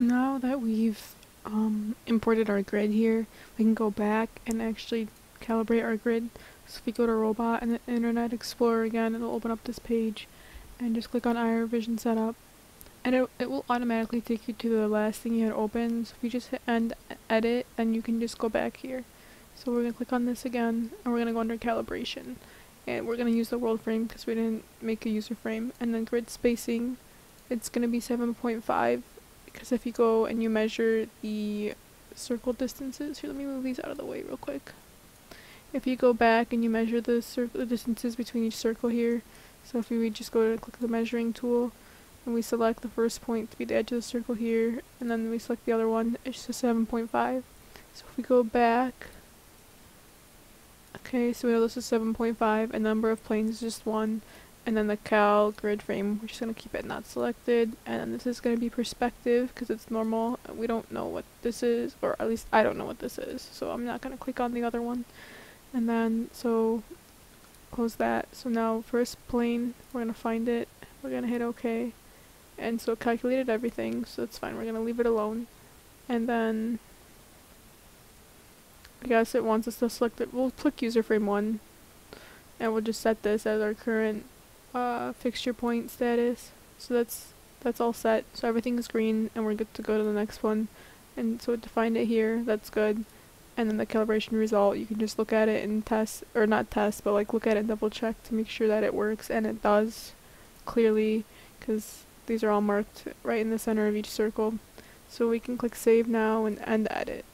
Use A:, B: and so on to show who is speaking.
A: Now that we've um, imported our grid here, we can go back and actually calibrate our grid. So if we go to robot and Internet Explorer again, it'll open up this page and just click on iRVision Setup. And it, it will automatically take you to the last thing you had opened. So if you just hit end edit, then you can just go back here. So we're going to click on this again and we're going to go under calibration. And we're going to use the world frame because we didn't make a user frame. And then grid spacing, it's going to be 7.5 because if you go and you measure the circle distances, here let me move these out of the way real quick. If you go back and you measure the circle distances between each circle here, so if we just go to click the measuring tool and we select the first point to be the edge of the circle here, and then we select the other one, it's just 7.5. So if we go back, okay, so we know this is 7.5, and number of planes is just one, and then the cal grid frame we're just going to keep it not selected. And then this is going to be perspective because it's normal. We don't know what this is or at least I don't know what this is so I'm not going to click on the other one. And then so close that. So now first plane we're going to find it. We're going to hit OK and so it calculated everything so that's fine. We're going to leave it alone. And then I guess it wants us to select it. We'll click user frame 1 and we'll just set this as our current uh, fixture point status. So that's that's all set. So everything is green and we're good to go to the next one. And so to find it here, that's good. And then the calibration result, you can just look at it and test, or not test, but like look at it and double check to make sure that it works. And it does, clearly, because these are all marked right in the center of each circle. So we can click save now and end edit.